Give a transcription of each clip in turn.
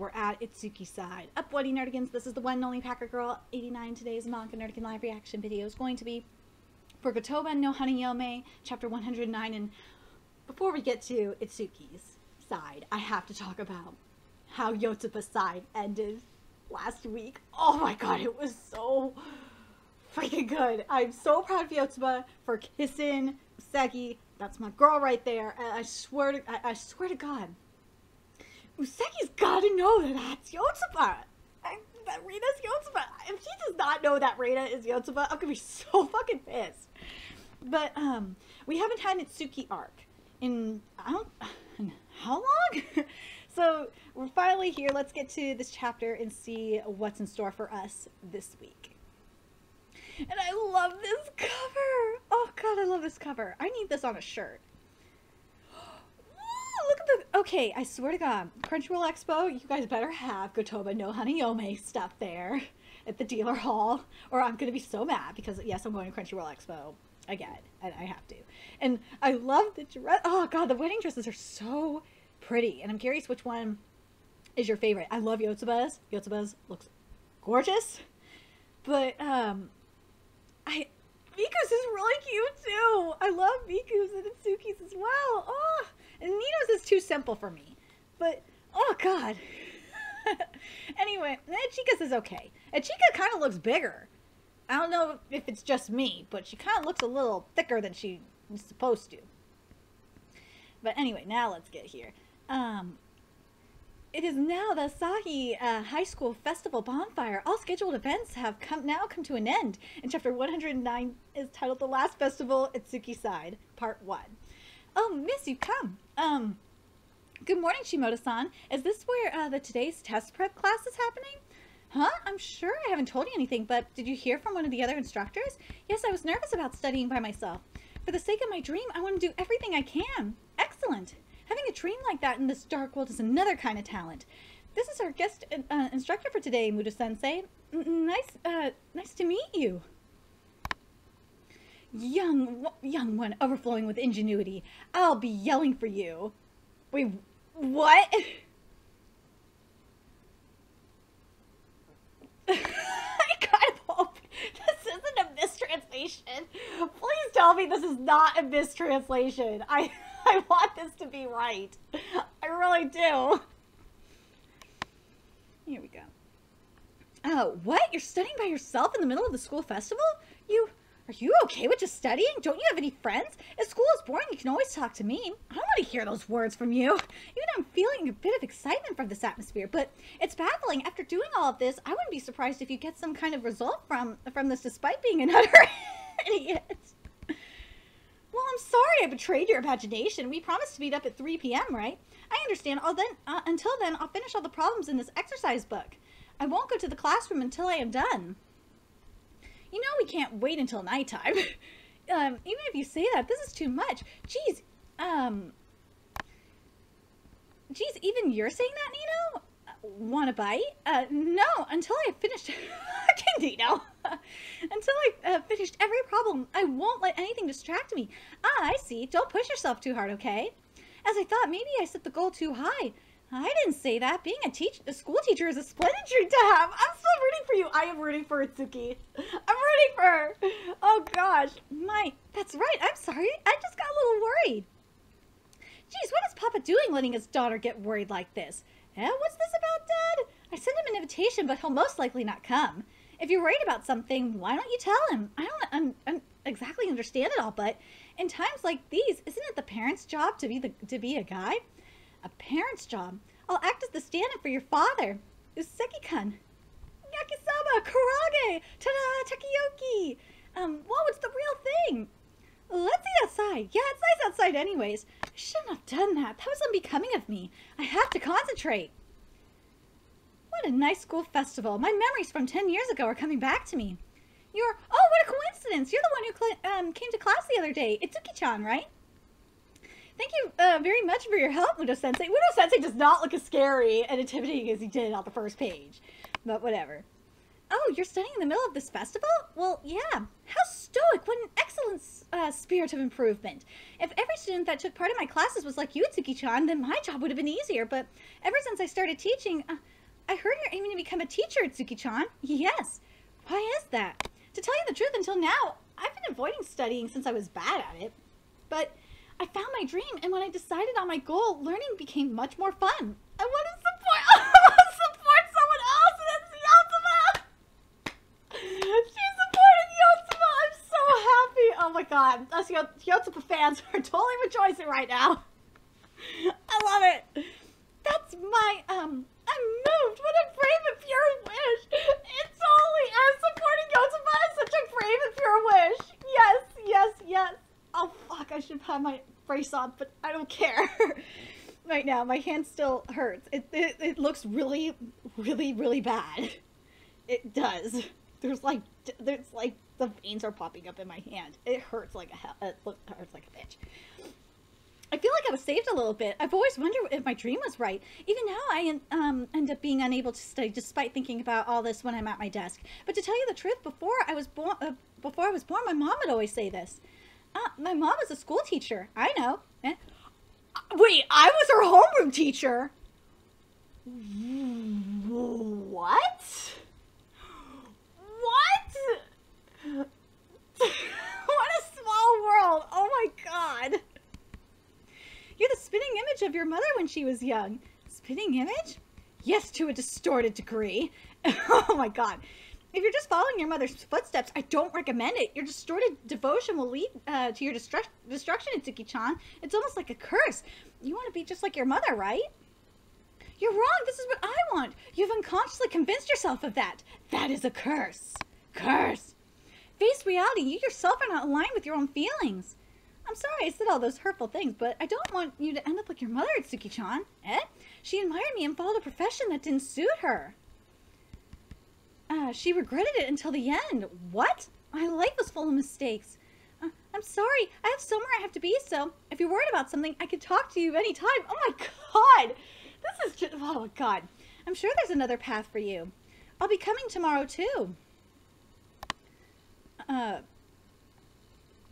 we're at Itsuki side. Up, Bloody Nerdigans. This is the one and only Packer Girl. 89 today's manga Nerdigan live reaction video is going to be for Go Toubun no Hanayome, chapter 109. And before we get to Itsuki's side, I have to talk about how Yotsuba's side ended last week. Oh my god, it was so freaking good. I'm so proud of Yotsuba for kissing Uesugi. That's my girl right there. And I swear to I, I swear to God, Uesugi's got to know that that's Yotsuba. That Reina's Yotsuba. If she does not know that Reina is Yotsuba, I'm gonna be so fucking pissed. But um, we haven't had an Itsuki arc in I don't in how long. so we're finally here. Let's get to this chapter and see what's in store for us this week. And I love this cover. Oh god, I love this cover. I need this on a shirt. The okay. I swear to God, Crunchyroll Expo, you guys better have Go Toubun no Hanayome stuff there at the dealer hall, or I'm gonna be so mad because yes, I'm going to Crunchyroll Expo again, and I have to. And I love the dress. Oh god, the wedding dresses are so pretty, and I'm curious which one is your favorite. I love Yotsuba's. Yotsuba's looks gorgeous, but um, I Miku's is really cute too. I love Miku's and Itsuki's as well. Oh, Nino's is too simple for me. But oh god. anyway, Ichika's is okay. Ichika kind of looks bigger. I don't know if it's just me, but she kind of looks a little thicker than she's supposed to. But anyway, now let's get here. Um, it is now the Asahi uh, High School Festival Bonfire. All scheduled events have come now come to an end, and chapter 109 is titled "The Last Festival at Tsuki Side, Part One." Oh, Miss, you come. Um, good morning, Shimoda-san. Is this where uh, the today's test prep class is happening? Huh? I'm sure I haven't told you anything, but did you hear from one of the other instructors? Yes, I was nervous about studying by myself. For the sake of my dream, I want to do everything I can. Excellent. Having a dream like that in this dark world is another kind of talent. This is our guest uh, instructor for today, Muda Sensei. Nice, uh, nice to meet you. Young, young one, overflowing with ingenuity. I'll be yelling for you. Wait, what? I kind of hope this isn't a mistranslation. Please tell me this is not a mistranslation. I. I want this to be right. I really do. Here we go. Oh, what? You're studying by yourself in the middle of the school festival? Are you okay with just studying? Don't you have any friends? If school is boring, you can always talk to me. I don't want to hear those words from you. Even I'm feeling a bit of excitement from this atmosphere, but it's baffling. After doing all of this, I wouldn't be surprised if you get some kind of result from from this despite being an utter idiot. Well, I'm sorry I betrayed your imagination. We promised to meet up at 3 p.m., right? I understand. I'll then, uh, until then, I'll finish all the problems in this exercise book. I won't go to the classroom until I am done. You know we can't wait until nighttime. um, even if you say that, this is too much. Geez, um... Geez, even you're saying that, Nino? want a bite? Uh, no, until I finished. Candido. until I uh, finished every problem, I won't let anything distract me. Ah, I see. Don't push yourself too hard, okay? As I thought, maybe I set the goal too high. I didn't say that. Being a teach a school teacher is a splendid dream to have. I'm still rooting for you. I am rooting for Itsuki. I'm rooting for her. Oh gosh. My that's right. I'm sorry. I just got a little worried. Geez, what is Papa doing letting his daughter get worried like this? Eh, what's this about, Dad? I sent him an invitation, but he'll most likely not come. If you're worried about something, why don't you tell him? I don't exactly understand it all, but in times like these, isn't it the parent's job to be the to be a guide? A parent's job. I'll act as the stand-in for your father. Uesugi-kun. Yakisoba, Karaage, ta-da, Takoyaki. Um, whoa, it's the real thing. Let's eat outside. Yeah, it's nice outside anyways. I shouldn't have done that. That was unbecoming of me. I have to concentrate. What a nice school festival. My memories from 10 years ago are coming back to me. You're, oh, what a coincidence. You're the one who um, came to class the other day. Itsuki-chan, right? Thank you uh, very much for your help, Muto-sensei. Muto-sensei does not look as scary and intimidating as he did on the first page. But whatever. Oh, you're studying in the middle of this festival? Well, yeah. How stoic! What an excellent uh, spirit of improvement. If every student that took part in my classes was like you, Tsuki-chan, then my job would have been easier. But ever since I started teaching, uh, I heard you're aiming to become a teacher, Tsuki-chan. Yes. Why is that? To tell you the truth, until now, I've been avoiding studying since I was bad at it. But I found my dream, and when I decided on my goal, learning became much more fun. I want to support, support someone else, Yotsuba! I'm so happy! Oh my god, us Yotsuba fans are totally rejoicing right now. I love it! That's my, um, I'm moved. What a brave and pure wish. It's only us supporting Yotsuba is such a brave and pure wish. Yes, yes, yes. Oh, fuck. I should have my brace on, but I don't care. right now, my hand still hurts. It, it, it looks really, really, really bad. It does. There's like, there's like, the veins are popping up in my hand. It hurts like a hell. It hurts like a bitch. I feel like I was saved a little bit. I've always wondered if my dream was right. Even now, I um, end up being unable to study despite thinking about all this when I'm at my desk. But to tell you the truth, before I was born, uh, before I was born, my mom would always say this. Uh, my mom was a school teacher. I know. Eh? Wait, I was her homeroom teacher. What? What? what a small world. Oh my god. You're the spinning image of your mother when she was young. Spinning image? Yes, to a distorted degree. oh my god. If you're just following your mother's footsteps, I don't recommend it. Your distorted devotion will lead uh, to your destru- destruction, Itsuki-chan. It's almost like a curse. You want to be just like your mother, right? You're wrong. This is what I want. You've unconsciously convinced yourself of that. That is a curse. Curse. Face reality. You yourself are not aligned with your own feelings. I'm sorry I said all those hurtful things, but I don't want you to end up like your mother, Tsuki-chan. Eh? She admired me and followed a profession that didn't suit her. Uh, she regretted it until the end. What? My life was full of mistakes. Uh, I'm sorry. I have somewhere I have to be, so if you're worried about something, I can talk to you anytime. Oh my god! This is just... Oh my god. I'm sure there's another path for you. I'll be coming tomorrow, too. Uh...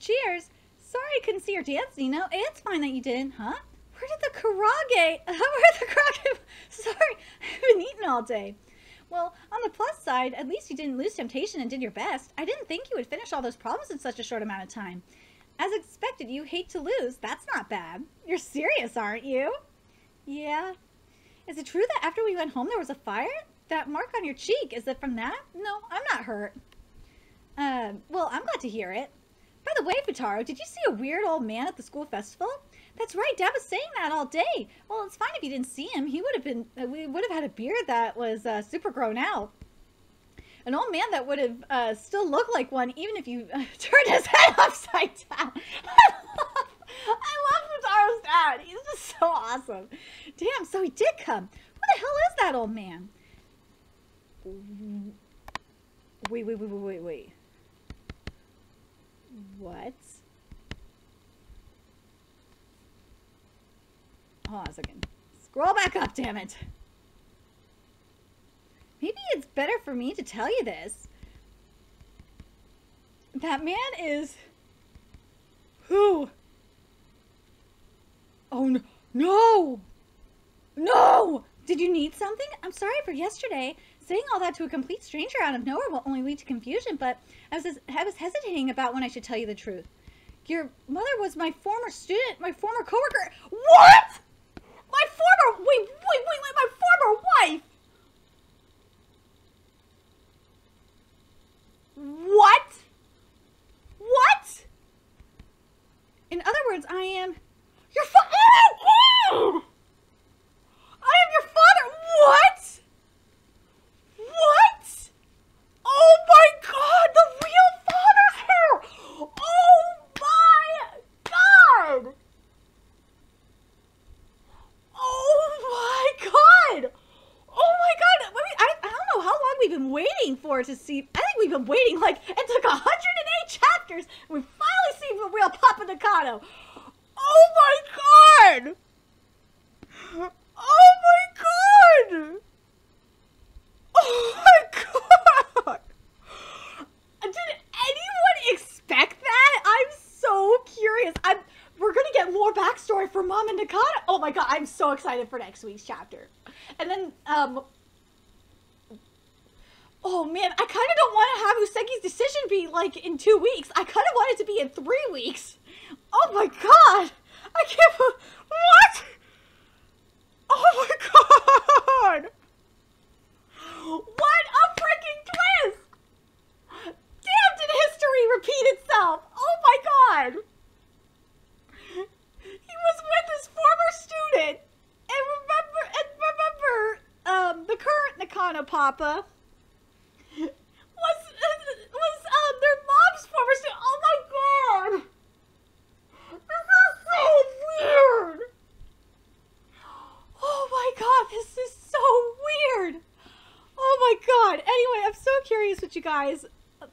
Cheers! Sorry I couldn't see your dance, Nino. It's fine that you didn't, huh? Where did the karaage? Where did the karaage? Sorry, I've been eating all day. Well, on the plus side, at least you didn't lose temptation and did your best. I didn't think you would finish all those problems in such a short amount of time. As expected, you hate to lose. That's not bad. You're serious, aren't you? Yeah. Is it true that after we went home there was a fire? That mark on your cheek, is it from that? No, I'm not hurt. Uh, well, I'm glad to hear it. The way, Futaro, did you see a weird old man at the school festival? That's right, Dad was saying that all day. Well, it's fine if you didn't see him. He would have been, uh, we would have had a beard that was uh, super grown out. An old man that would have uh, still looked like one even if you uh, turned his head upside down. I love Futaro's dad. He's just so awesome. Damn, so he did come. Who the hell is that old man? Wait, wait, wait, wait, wait, wait. What? Hold on a second. Scroll back up, damn it. Maybe it's better for me to tell you this. That man is... Who? Oh, no. No! No! Did you need something? I'm sorry for yesterday. Saying all that to a complete stranger out of nowhere will only lead to confusion, but I was, I was hesitating about when I should tell you the truth. Your mother was my former student, my former coworker. What? My former, wait, wait, wait, wait, my for to see. I think we've been waiting like it took 108 chapters. we finally see the real Papa Nakano. Oh my god! Oh my god! Oh my god! Did anyone expect that? I'm so curious. I'm. We're gonna get more backstory for Mom and Nakata. Oh my god! I'm so excited for next week's chapter. And then, um, man, I kind of don't want to have Uesugi's decision be like in two weeks. I kind of want it to be in three weeks. Oh my god, I can't. What? Oh my god! What a freaking twist! Damn, did history repeat itself? Oh my god! He was with his former student, and remember, and remember, um, the current Nakano Papa was was um their mom's former student. Oh my god! This is so weird. Oh my god, this is so weird. Oh my god. Anyway, I'm so curious you guys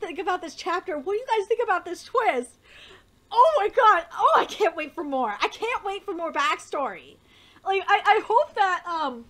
think about this chapter. What do you guys think about this twist? Oh my god. Oh, I can't wait for more. I can't wait for more backstory. Like, I, I hope that, um,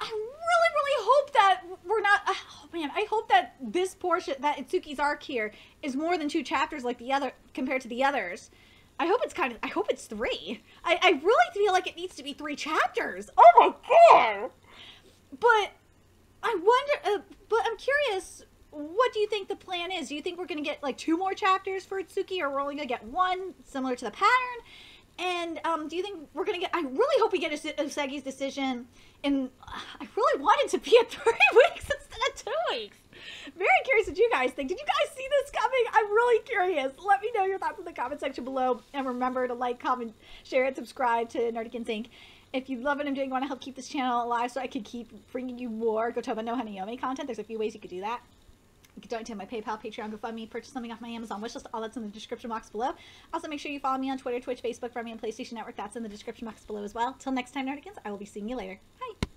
I really, really hope that we're not, oh man, I hope that this portion, that Itsuki's arc here is more than two chapters like the other, compared to the others. I hope it's kind of, I hope it's three. I, I really feel like it needs to be three chapters. Oh my god. But I wonder, uh, but I'm curious. Do you think the plan is? Do you think we're going to get like two more chapters for Itsuki, or we're only going to get one, similar to the pattern? And um, do you think we're going to get? I really hope we get Uesugi's decision. And I really wanted to be at three weeks instead of two weeks. Very curious what you guys think. Did you guys see this coming? I'm really curious. Let me know your thoughts in the comment section below. And remember to like, comment, share, and subscribe to Nerdigans Inc. If you love what I'm doing, want to help keep this channel alive so I can keep bringing you more Go Toubun no Hanayome content, there's a few ways you could do that. You can donate to my PayPal, Patreon, GoFundMe, purchase something off my Amazon wishlist. All that's in the description box below. Also, make sure you follow me on Twitter, Twitch, Facebook, Rummy, and PlayStation Network. That's in the description box below as well. Till next time, Nerdigans, I will be seeing you later. Bye.